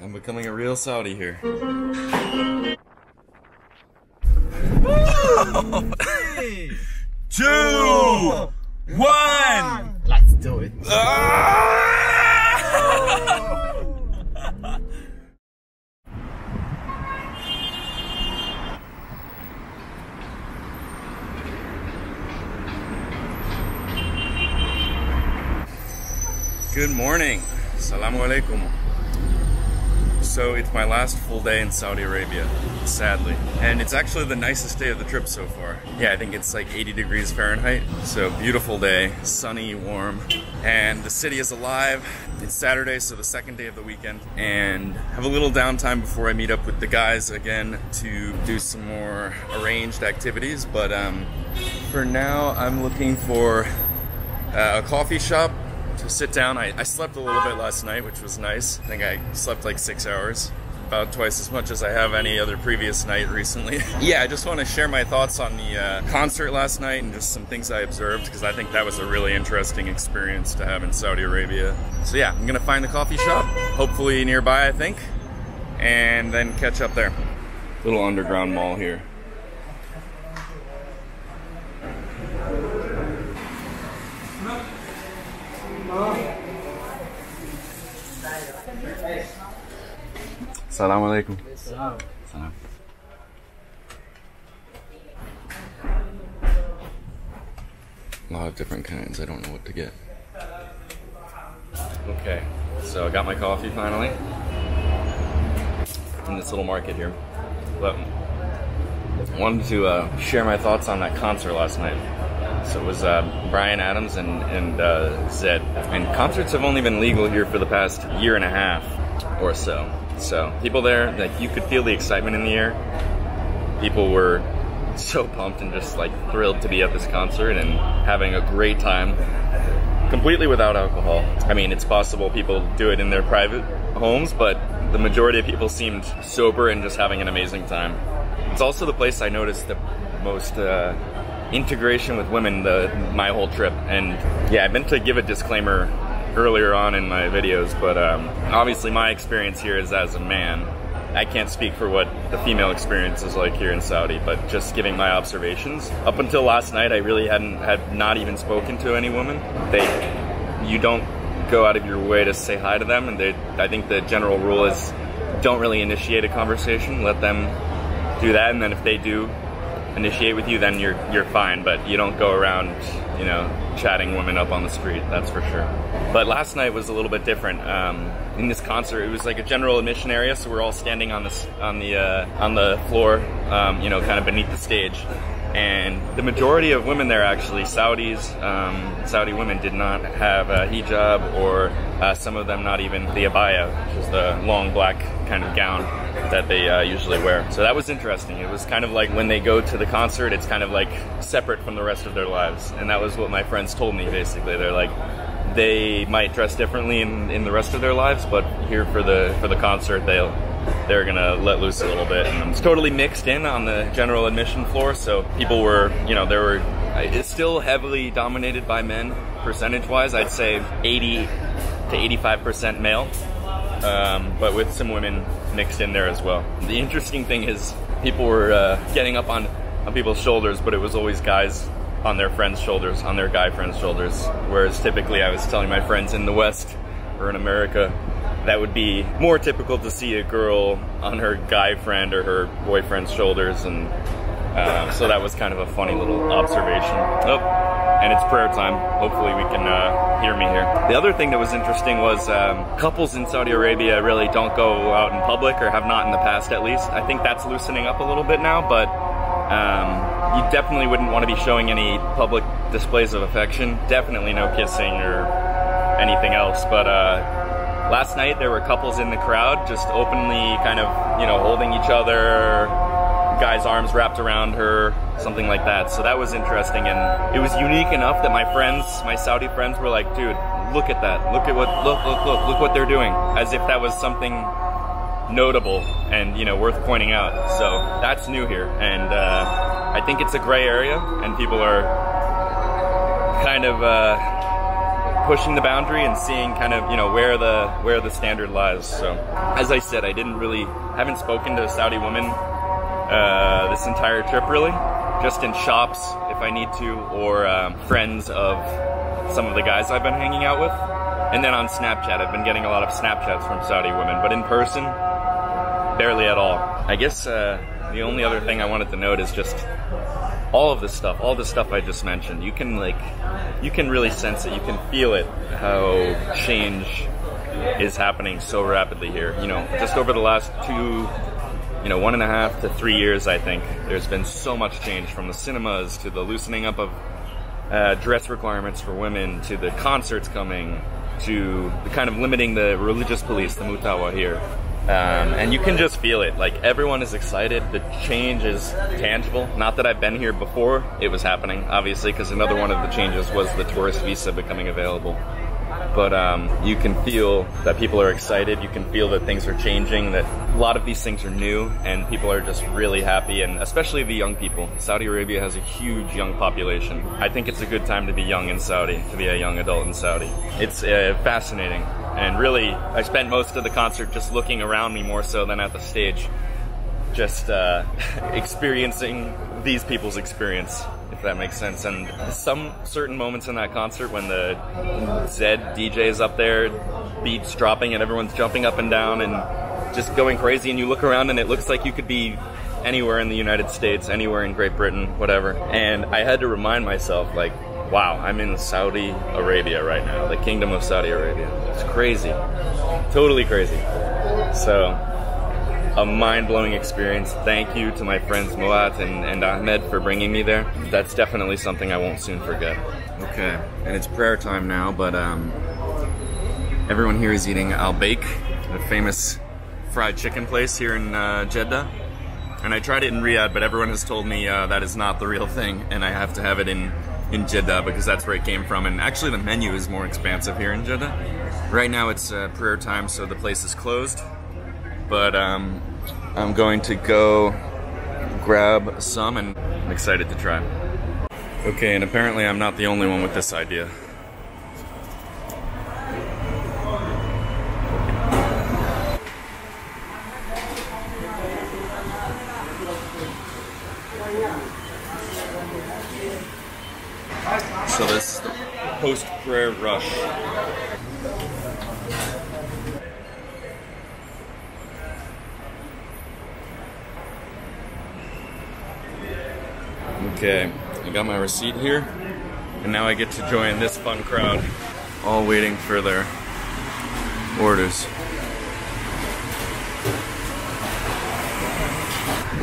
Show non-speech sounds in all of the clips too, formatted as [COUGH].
I'm becoming a real Saudi here. Two, one. Let's do it. Good morning. Assalamu alaikum. So it's my last full day in Saudi Arabia, sadly. And it's actually the nicest day of the trip so far. Yeah, I think it's like 80 degrees Fahrenheit. So beautiful day, sunny, warm. And the city is alive. It's Saturday, so the second day of the weekend. And have a little downtime before I meet up with the guys again to do some more arranged activities. But um, for now, I'm looking for uh, a coffee shop sit down. I, I slept a little bit last night, which was nice. I think I slept like six hours, about twice as much as I have any other previous night recently. [LAUGHS] yeah, I just want to share my thoughts on the uh, concert last night and just some things I observed because I think that was a really interesting experience to have in Saudi Arabia. So yeah, I'm gonna find the coffee shop, hopefully nearby, I think, and then catch up there. Little underground mall here. Assalamu alaikum. Salam. A lot of different kinds. I don't know what to get. Okay, so I got my coffee finally in this little market here. But I wanted to uh, share my thoughts on that concert last night. So it was uh, Bryan Adams and, and uh, Zedd. And concerts have only been legal here for the past year and a half or so. So people there, like you could feel the excitement in the air. People were so pumped and just like thrilled to be at this concert and having a great time completely without alcohol. I mean, it's possible people do it in their private homes, but the majority of people seemed sober and just having an amazing time. It's also the place I noticed the most uh, integration with women the my whole trip. And yeah, I meant to give a disclaimer earlier on in my videos, but um, obviously my experience here is as a man. I can't speak for what the female experience is like here in Saudi, but just giving my observations. Up until last night, I really hadn't had not even spoken to any woman. They, you don't go out of your way to say hi to them, and they, I think the general rule is don't really initiate a conversation. Let them do that, and then if they do initiate with you, then you're you're fine. But you don't go around, you know, chatting women up on the street. That's for sure. But last night was a little bit different. Um, in this concert, it was like a general admission area, so we're all standing on this on the uh, on the floor, um, you know, kind of beneath the stage. And the majority of women there, actually, Saudis, um, Saudi women, did not have a hijab, or uh, some of them not even the abaya, which is the long black kind of gown that they uh, usually wear. So that was interesting. It was kind of like when they go to the concert, it's kind of like separate from the rest of their lives. And that was what my friends told me basically. They're like, they might dress differently in, in the rest of their lives, but here for the for the concert, they'll they're gonna let loose a little bit. And it's totally mixed in on the general admission floor, so people were, you know, there were. It's still heavily dominated by men, percentage-wise. I'd say 80 to 85 percent male, um, but with some women mixed in there as well. The interesting thing is people were uh, getting up on on people's shoulders, but it was always guys on their friends' shoulders, on their guy friends' shoulders. Whereas typically, I was telling my friends in the West or in America, that would be more typical to see a girl on her guy friend or her boyfriend's shoulders, and uh, so that was kind of a funny little observation. Oh, and it's prayer time. Hopefully, we can uh, hear me here. The other thing that was interesting was um, couples in Saudi Arabia really don't go out in public, or have not in the past at least. I think that's loosening up a little bit now, but um, you definitely wouldn't want to be showing any public displays of affection. Definitely no kissing or anything else. But uh, last night there were couples in the crowd just openly kind of, you know, holding each other, guy's arms wrapped around her, something like that. So that was interesting and it was unique enough that my friends, my Saudi friends were like, dude, look at that. Look at what, look, look, look, look what they're doing. As if that was something notable and you know worth pointing out. So that's new here, and uh, I think it's a gray area, and people are kind of uh, pushing the boundary and seeing kind of you know where the where the standard lies. So, as I said, I didn't really haven't spoken to a Saudi women uh, this entire trip really, just in shops if I need to, or um, friends of some of the guys I've been hanging out with. And then on Snapchat, I've been getting a lot of Snapchats from Saudi women, but in person, barely at all. I guess uh, the only other thing I wanted to note is just all of this stuff, all the stuff I just mentioned. You can like, you can really sense it. You can feel it. How change is happening so rapidly here. You know, just over the last two, you know, one and a half to three years, I think there's been so much change from the cinemas to the loosening up of uh, dress requirements for women to the concerts coming to the kind of limiting the religious police, the mutawa here. Um, and you can just feel it. Like everyone is excited. The change is tangible. Not that I've been here before. It was happening, obviously, because another one of the changes was the tourist visa becoming available. But um, you can feel that people are excited. You can feel that things are changing. That a lot of these things are new, and people are just really happy. And especially the young people. Saudi Arabia has a huge young population. I think it's a good time to be young in Saudi, to be a young adult in Saudi. It's uh, fascinating. And really, I spent most of the concert just looking around me more so than at the stage, just uh, [LAUGHS] experiencing these people's experience, if that makes sense. And some certain moments in that concert when the Zedd DJ is up there, beats dropping, and everyone's jumping up and down and just going crazy, and you look around and it looks like you could be anywhere in the United States, anywhere in Great Britain, whatever. And I had to remind myself, like, wow, I'm in Saudi Arabia right now, the Kingdom of Saudi Arabia. It's crazy. Totally crazy. So, a mind blowing experience. Thank you to my friends Muat and, and Ahmed for bringing me there. That's definitely something I won't soon forget. Okay, and it's prayer time now, but um, everyone here is eating Al Baik, the famous fried chicken place here in uh, Jeddah. And I tried it in Riyadh, but everyone has told me uh, that is not the real thing, and I have to have it in in Jeddah because that's where it came from. And actually, the menu is more expansive here in Jeddah. Right now, it's uh, prayer time, so the place is closed. But um, I'm going to go grab some, and I'm excited to try. Okay, and apparently, I'm not the only one with this idea. So this is the post-prayer rush. Okay, I got my receipt here, and now I get to join this fun crowd, all waiting for their orders.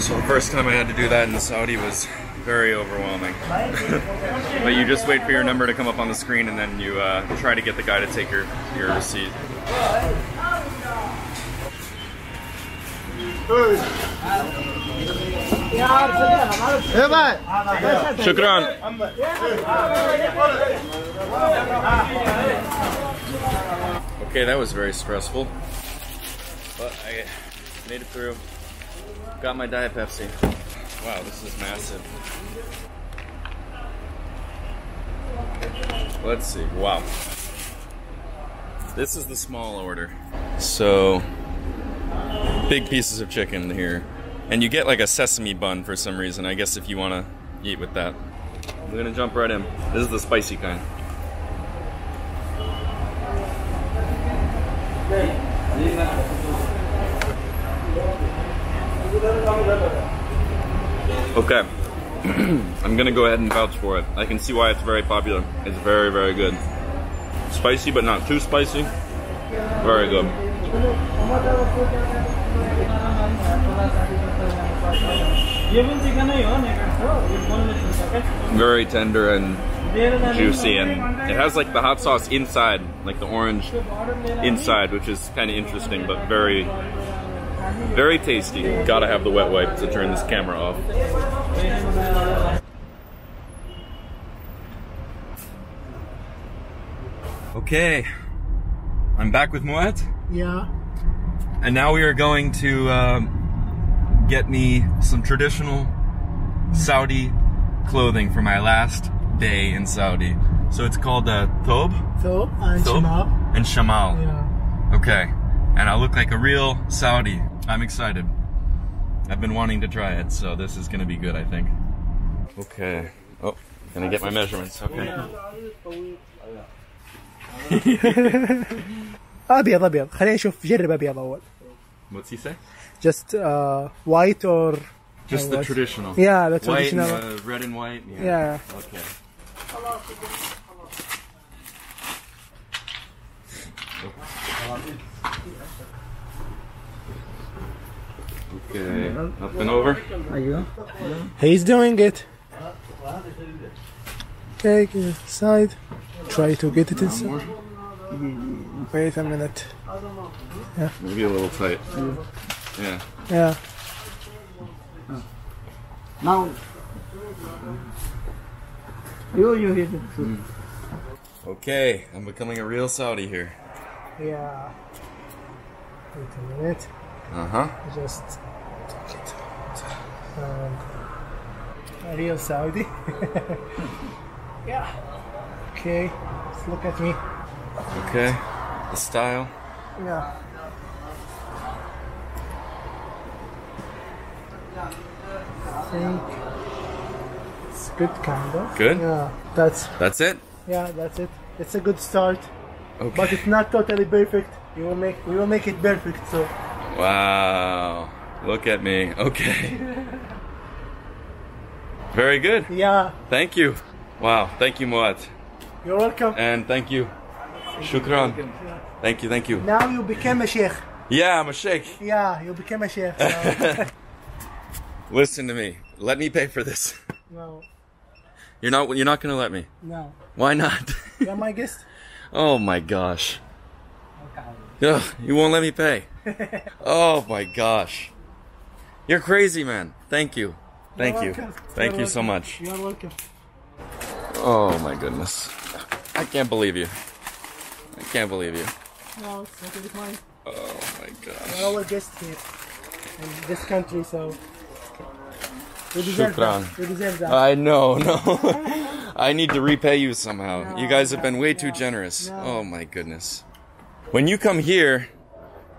So the first time I had to do that in Saudi was very overwhelming. [LAUGHS] but you just wait for your number to come up on the screen and then you uh, try to get the guy to take your, your receipt. Shukran. Okay, that was very stressful. But I made it through. Got my Diet Pepsi. Wow, this is massive. Let's see. Wow. This is the small order. So, big pieces of chicken here. And you get like a sesame bun for some reason, I guess if you want to eat with that. We're gonna jump right in. This is the spicy kind. Okay. [CLEARS THROAT] I'm gonna go ahead and vouch for it. I can see why it's very popular. It's very, very good. Spicy, but not too spicy. Very good. Very tender and juicy, and it has like the hot sauce inside, like the orange inside, which is kind of interesting, but very, very tasty. Gotta have the wet wipe to turn this camera off. Okay, I'm back with Moet. Yeah. And now we are going to um, get me some traditional Saudi clothing for my last day in Saudi. So it's called uh, Thob Thob and Thob? Shamal. and Shamal. Yeah. Okay. And I look like a real Saudi. I'm excited. I've been wanting to try it, so this is gonna be good, I think. Okay. Oh, gonna get my measurements. Okay. [LAUGHS] [LAUGHS] ابيض ابيض خلينا نشوف جرب ابيض اول What's he say? just uh, white or Just the what? traditional. yeah the White, traditional and, uh, red and white. yeah Okay. Okay, up and over. he's doing it take it inside try to get it inside wait a minute Yeah. Maybe a little tight. Yeah. yeah Now, you you hit it. Okay, I'm becoming a real Saudi here. yeah wait a minute Uh huh. just um, a real Saudi [LAUGHS] yeah okay let's look at me Okay. The style. yeah I think it's good kind of Good? yeah that's That's it. yeah that's it it's a good start Okay. but it's not totally perfect you will make we will make it perfect so Wow. Look at me. Okay. Very good. yeah Thank you. Wow. Thank you, Moat. you're welcome And thank you. Shukran. Thank you, thank you. now you became a sheikh Yeah, I'm a sheikh. yeah you became a sheikh so, [LAUGHS] Listen to me. Let me pay for this. no You're not you're not gonna let me. no Why not? [LAUGHS] you're my guest oh my gosh. Ugh, you won't let me pay. [LAUGHS] Oh my gosh. You're crazy, man. Thank you. Thank You're you. welcome. Thank You're you so much. you're welcome Oh my goodness. I can't believe you. I can't believe you. no it's not with mine Oh my gosh. You're our guest here in this country, so we deserve Shukran. that. We deserve that. I know, no. [LAUGHS] I need to repay you somehow. No, you guys have been way no, too generous. no. Oh my goodness. When you come here,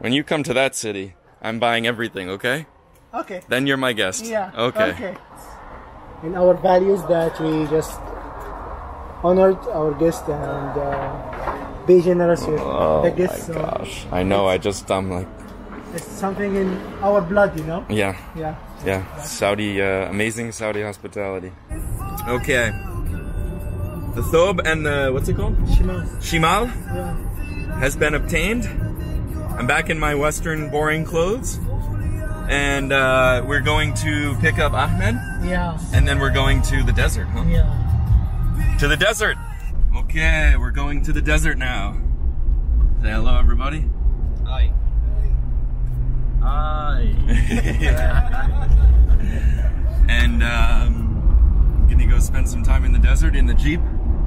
when you come to that city, I'm buying everything, okay? okay. Then you're my guest. Yeah. Okay. In our values that we just honored our guest and uh, be generous with Oh the my guests. so gosh. I know, I just, I'm like, it's something in our blood, you know. yeah, Yeah. yeah. Saudi, uh, amazing Saudi hospitality. Okay. The thob and the, what's it called? Shimal. Shimal Yeah. has been obtained. I'm back in my Western boring clothes. And uh, we're going to pick up Ahmed, Yeah. and then we're going to the desert, huh? Yeah. To the desert! Okay, we're going to the desert now. Say hello, everybody. Hi. Hi. [LAUGHS] and um, gonna go spend some time in the desert in the jeep.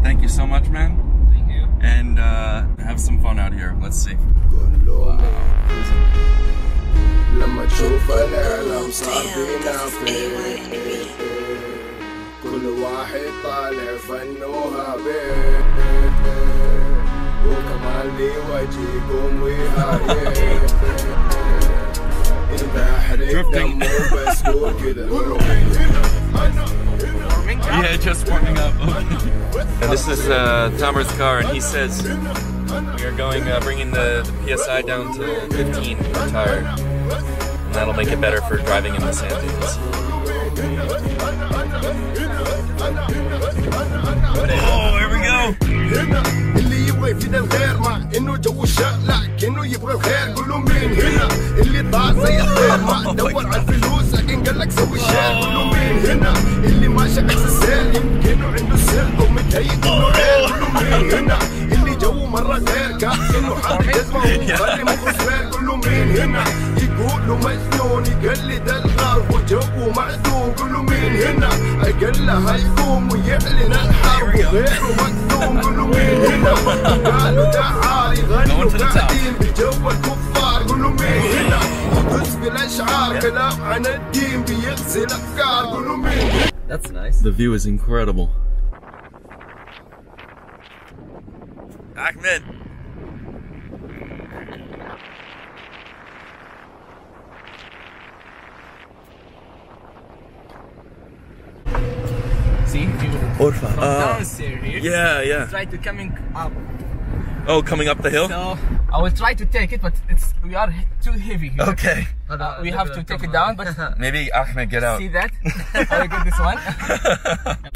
Thank you so much, man. Thank you. And uh, have some fun out here. Let's see. Good lord. Wow. كل واحد طالع فنوها بيه وكمان لي وجه يقوم ويهايل انت احرق Drifting. دمه بس قول كذا Yeah, just warming up. and this is uh, Tamer's car, and he says we are going, uh, bringing the, the PSI down to 15 per tire, and that'll make it better for driving in the sand dunes. Oh, here we go. هنا اللي يبغى يفيد الغير مع إنه جو الشق لكنه يبغى الخير قولوا مين هنا. اللي طاع زي الطير ما دور على الفلوس لكن قال لك سوي الشير قولوا مين هنا. اللي ماشي عكس السير يمكنه عنده سر أو متهيئ إنه قولوا مين هنا. اللي جو مرة غير كأنه حاط جزمة ومخلي مخه صغير قولوا مين هنا. يقولوا مجنون يقلد الغرب وجوه معدوم قولوا مين هنا اقله هيقوم ويعلن الحرب وغيره مكتوم قولوا مين هنا قالوا تعال يغنوا Going to the top. قاعدين بجو الكفار قولوا مين هنا يدس بالأشعار كلام عن الدين بيغسل أفكار قولوا مين هنا That's nice. The view is incredible. it. Orfa. from Uh, downstairs here, yeah, yeah. try to coming up. Oh, coming up the hill? So I will try to take it, but it's we are too heavy here. Okay. Uh, we have to take it down, but [LAUGHS] Maybe Ahmed get out. see that? [LAUGHS] I will get this one. [LAUGHS]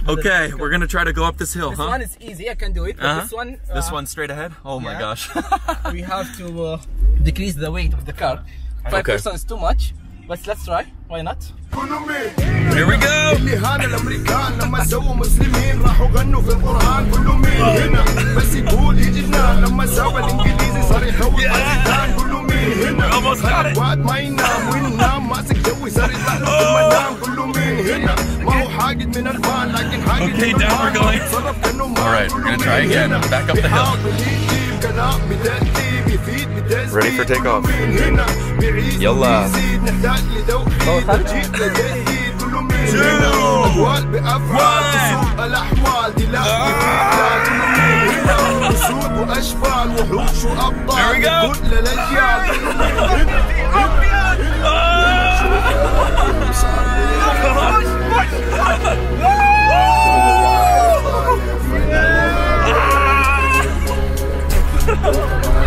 Okay, we're gonna try to go up this hill, This huh? one is easy. I can do it. But Uh-huh. this one, This uh, one straight ahead? Oh my yeah. gosh. we have to uh, decrease the weight of the car. Five Okay. percent is too much, but let's try. Why not? Here we go! اللي الامريكان لما سووا مسلمين راحوا غنوا في القران كله مين هنا بس يقول يجي لنا لما سوى الانجليزي صار يخوف باكستان كله مين هنا. واد ما ينام وينام ماسك جوي صار يطلع له في المنام كله مين هنا ما هو حاقد من الفان لكن حاقد Okay, من down we're الفان. going. تصرف كأنه ما Alright, we're كله gonna try مين again. هنا. Back up the hill. بدقي بفيد Ready for takeoff. من هنا بعيد يلا بيزيد نحتاج لذوق بجيب من هنا أقوال بأفعال تسوق الأحوال دي لا وأشبال وحوش وأبطال كل الأجيال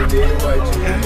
the invite you.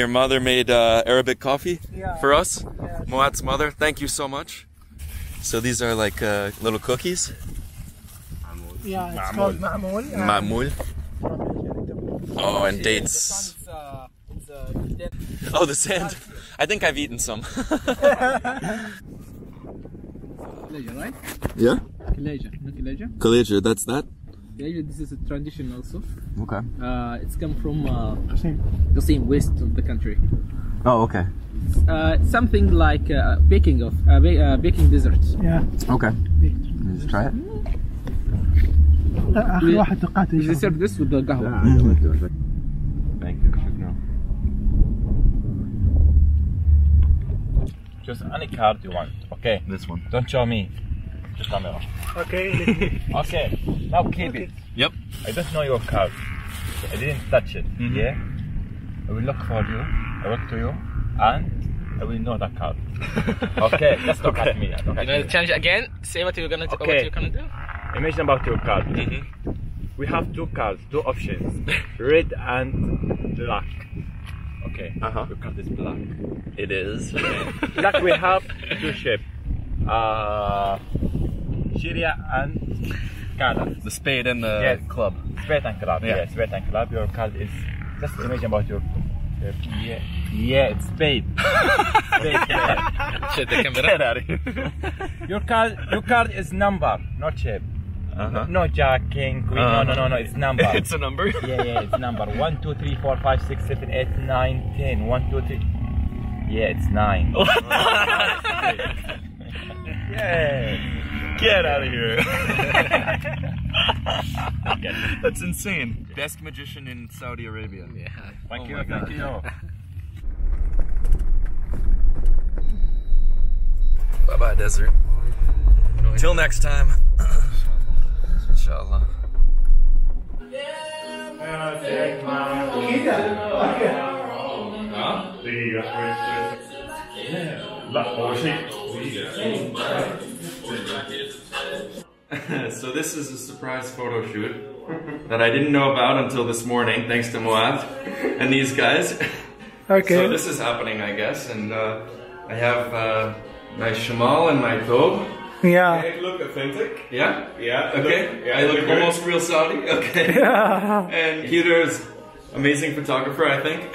Your mother made uh, Arabic coffee Yeah. for us? Yeah. Muat's mother, thank you so much. So these are like uh, little cookies. Yeah, it's called Ma'moul. and- Ma'mul. Oh, and dates. sun is, uh, is, uh, dead. Oh, the sand. I think I've eaten some. [LAUGHS] Kileja, right? yeah? Kileja, no Kileja. Kaleja, that's that? Kileja, this is a tradition also. Okay. Uh, it's come from uh, the same west of the country. Oh, okay. Uh, something like uh, baking of uh, ba- uh, baking desserts. Yeah. Okay. Let's try it. آخر واحد توقعته They يشرب. serve this with the qahwa. Thank you شكرا Just any card you want, okay? This one. Don't show me the camera. Okay, [LAUGHS] Okay, now keep it. Yep. I don't know your card. I didn't touch it. Mhm. Yeah? I will look for you. I look to you. And I will know that card. [LAUGHS] okay, just look at me. Look You at gonna me. change again? Say what you're gonna what Okay. you're gonna do. Imagine about your card. Mhm. We have two cards, two options. Red and black. Okay. Uh-huh. Your card is black. It is. Black we have two shape. Uh Sharia and Canada. the spade and the Yes. club. Spade and club. Yeah. Yeah. spade and club. Your card is just imagine about your uh, yeah, yeah, it's spade. [LAUGHS] spade, yeah. Shut the camera. Get out of here. [LAUGHS] Your card, your card is number, not shape. Uh-huh. No jack, king, queen. No, no, no, no. It's number. [LAUGHS] it's a number. yeah, yeah, it's number. One, two, three, four, five, six, seven, eight, nine, ten. One, two, three. Yeah, it's nine. yeah. Get out of here. [LAUGHS] That's insane. Best magician in Saudi Arabia. Yeah. Thank Oh you, thank God. you. [LAUGHS] Bye bye, desert. Till next time. Inshallah. Oh, [LAUGHS] so this is a surprise photo shoot that I didn't know about until this morning, thanks to Moab and these guys. [LAUGHS] Okay. So this is happening, I guess, and uh, I have uh, my shamal and my thobe. yeah. It look authentic. Yeah. Yeah. Okay. yeah, I look good. almost real Saudi. [LAUGHS] Okay. Yeah. and Peter's amazing photographer, I think. [LAUGHS] [LAUGHS]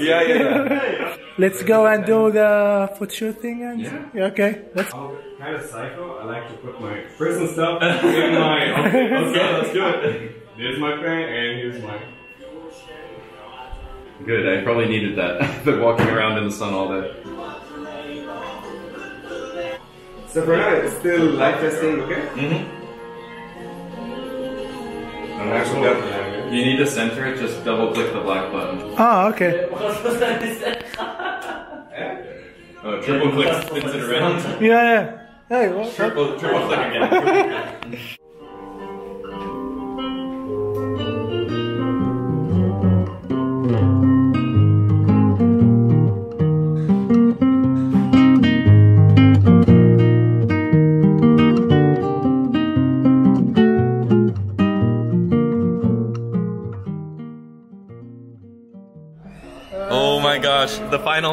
yeah, yeah, yeah. [LAUGHS] Let's go and do the photo shoot thing. And Yeah. Okay. Let's. I'm kind of psycho. I like to put my prison stuff in my. Okay, let's do it. There's my pen and here's my. Good. I probably needed that. I've been walking around in the sun all day. So for now, it's still live testing, okay? Mm-hmm. I'm actually got You need to center it. Just double click the black button. Ah, okay. Oh, triple click spins it around. Yeah, yeah. Hey, what? Triple, triple click again. Triple [LAUGHS] click.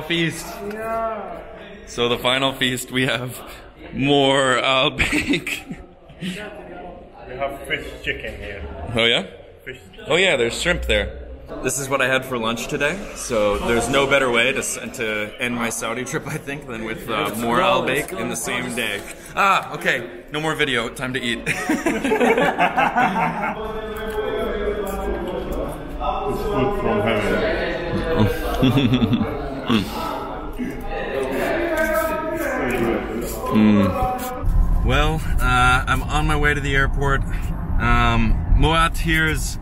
The final feast. So the final feast, we have more [LAUGHS] Albaik. We have fish chicken here. Oh yeah? Fish. Oh yeah, there's shrimp there. This is what I had for lunch today. So there's no better way to, to end my Saudi trip, I think, than with uh, more Albaik in the same day. Ah, okay. No more video. Time to eat. [LAUGHS] [LAUGHS] heaven. Well, uh, I'm on my way to the airport. Um, Moat here is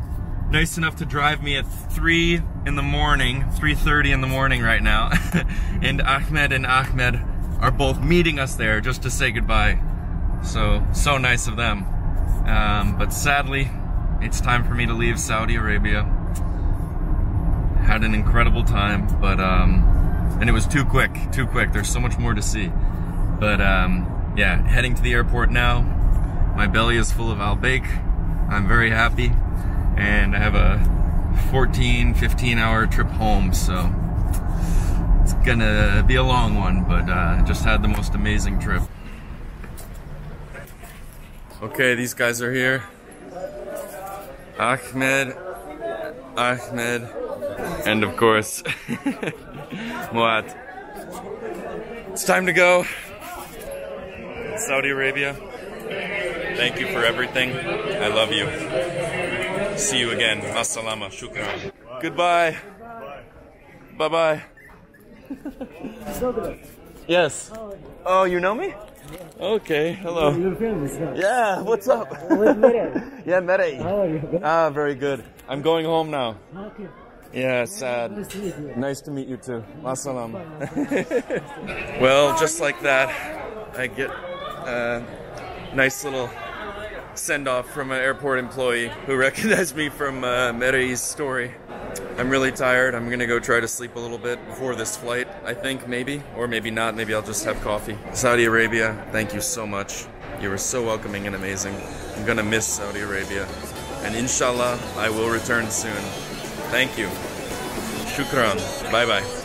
nice enough to drive me at 3 in the morning, 3.30 in the morning right now. [LAUGHS] and Ahmed and Ahmed are both meeting us there just to say goodbye. So, so nice of them. Um, but sadly, it's time for me to leave Saudi Arabia. Had an incredible time, but, um, and it was too quick, too quick. There's so much more to see. But um, yeah, heading to the airport now. My belly is full of Albaik. I'm very happy. And I have a 14, 15 hour trip home, so it's gonna be a long one, but uh, just had the most amazing trip. Okay, these guys are here. Ahmed, Ahmed, and of course, [LAUGHS] Muat. It's time to go. Saudi Arabia. Thank you for everything. I love you. See you again. Assalama. Shukran. Goodbye. Bye bye. [LAUGHS] Yes. Oh, you know me? Okay. Hello. Yeah. What's up? [LAUGHS] yeah, Mere. How are you? Ah, very good. I'm going home now. Yeah, sad. Nice to meet you too. Wassalam. [LAUGHS] well, just like that, I get a nice little send off from an airport employee who [LAUGHS] recognized me from uh, Merey's story. I'm really tired. I'm gonna go try to sleep a little bit before this flight, I think, maybe. Or maybe not. Maybe I'll just have coffee. Saudi Arabia, thank you so much. You were so welcoming and amazing. I'm gonna miss Saudi Arabia. And inshallah, I will return soon. Thank you. Shukran. Bye bye.